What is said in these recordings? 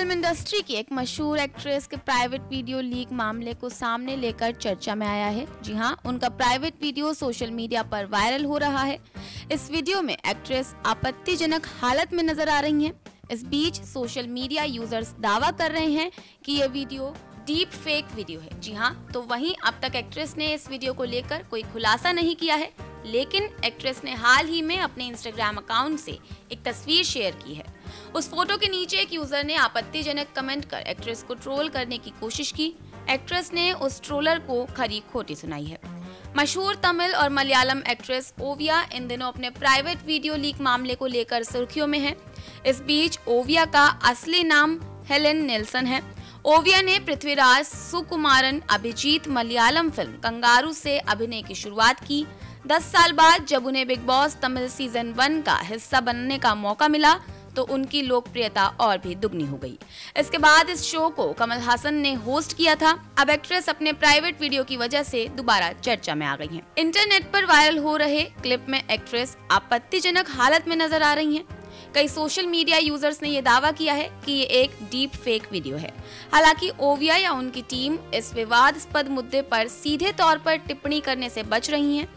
Film industry की एक मशहूर एक्ट्रेस के प्राइवेट वीडियो लीक मामले को सामने लेकर चर्चा में आया है। जी हाँ, उनका प्राइवेट वीडियो सोशल मीडिया पर वायरल हो रहा है। इस वीडियो में एक्ट्रेस आपत्तिजनक हालत में नज़र आ रही हैं। इस बीच सोशल मीडिया यूज़र्स दावा कर रहे हैं कि ये वीडियो डीप फेक वीडियो है। जी हाँ तो वहीं अब तक एक्ट्रेस ने इस वीडियो को लेकर कोई खुलासा नहीं किया है। लेकिन एक्ट्रेस ने हाल ही में अपने इंस्टाग्राम अकाउंट से एक तस्वीर शेयर की है। उस फ़ोटो के नीचे एक यूज़र ने आपत्तिजनक कमेंट कर एक्ट्रेस को ट्रोल करने की कोशिश की। एक्ट्रेस ने उस ट्रोलर को खरी खोटी सुनाई है। मशहूर तमिल और मलयालम एक्ट्रेस ओविया इन दिनों अपने प्राइवेट वीडियो लीक मामले को लेकर सुर्खियों में है। इस बीच ओविया का असली नाम हेलेन नेल्सन है। ओविया ने पृथ्वीराज सुकुमारन अभिजीत मलयालम फ़िल्म कंगारू से अभिनय की शुरुआत की। दस साल बाद जब उन्हें Bigg Boss Tamil season one का हिस्सा बनने का मौका मिला तो उनकी लोकप्रियता और भी दुगनी हो गई इसके बाद इस शो को कमल हासन ने होस्ट किया था अब एक्ट्रेस अपने प्राइवेट वीडियो की वजह से दोबारा चर्चा में आ गई हैं। इंटरनेट पर वायरल हो रहे क्लिप में एक्ट्रेस आपत्तिजनक हालत में नज़र आ रही हैं। कई सोशल मीडिया यूज़र्स ने यह दावा किया है कि ये एक डीप फेक वीडियो है हालाँकि ओविया या उनकी टीम इस विवादास्पद मुद्दे पर सीधे तौर पर टिप्पणी करने से बच रही हैं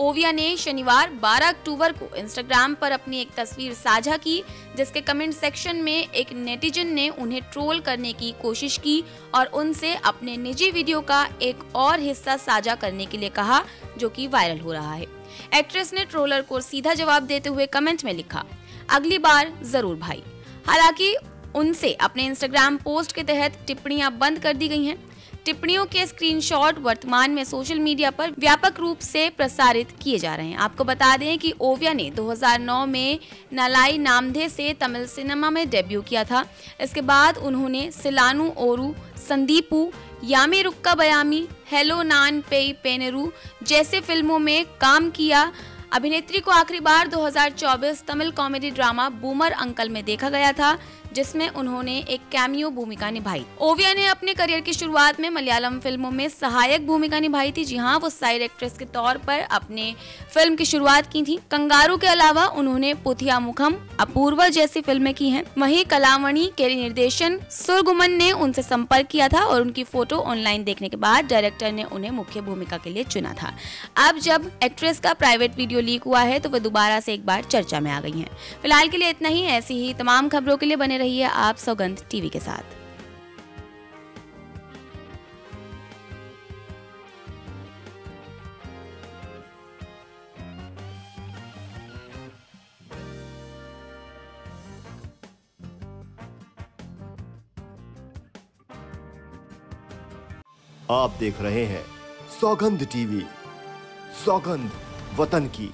ओविया ने शनिवार 12 अक्टूबर को इंस्टाग्राम पर अपनी एक तस्वीर साझा की, जिसके कमेंट सेक्शन में एक नेटिजन ने उन्हें ट्रोल करने की कोशिश की और उनसे अपने निजी वीडियो का एक और हिस्सा साझा करने के लिए कहा, जो कि वायरल हो रहा है। एक्ट्रेस ने ट्रोलर को सीधा जवाब देते हुए कमेंट में लिखा, अगली बार ज़रूर भाई। हालाँकि उनसे अपने इंस्टाग्राम पोस्ट के तहत टिप्पणियाँ बंद कर दी गई हैं। टिप्पणियों के स्क्रीनशॉट वर्तमान में सोशल मीडिया पर व्यापक रूप से प्रसारित किए जा रहे हैं। आपको बता दें कि ओविया ने 2009 में नलाई नामधे से तमिल सिनेमा में डेब्यू किया था। इसके बाद उन्होंने सिलानू ओरू, संदीपू, यामी रुक्का बयामी, हेलो नान पे पेनेरू जैसे फ़िल्मों में काम किया। अभिनेत्री को आखिरी बार 2024 Tamil comedy drama Boomer Uncle में देखा गया था। जिसमें उन्होंने एक कैमियो भूमिका निभाई। ओविया ने अपने करियर की शुरुआत में मलयालम फ़िल्मों में सहायक भूमिका निभाई थी, जी हाँ वो साइड एक्ट्रेस के तौर पर अपने फ़िल्म की शुरुआत की थी। कंगारू के अलावा उन्होंने पुथिया मुखम, अपूर्वा जैसी फ़िल्में की हैं। वहीं कलामणि के निर्देशन सुरगुमन ने उनसे संपर्क किया था और उनकी फ़ोटो ऑनलाइन देखने के बाद डायरेक्टर ने उन्हें मुख्य भूमिका के लिए चुना था। अब जब एक्ट्रेस का प्राइवेट वीडियो लीक हुआ है तो वह दोबारा से एक बार चर्चा में आ गई है। फ़िलहाल के लिए इतना ही, ऐसी ही तमाम खबरों के लिए बने रहिए आप सौगंध टीवी के साथ। आप देख रहे हैं सौगंध टीवी, सौगंध वतन की।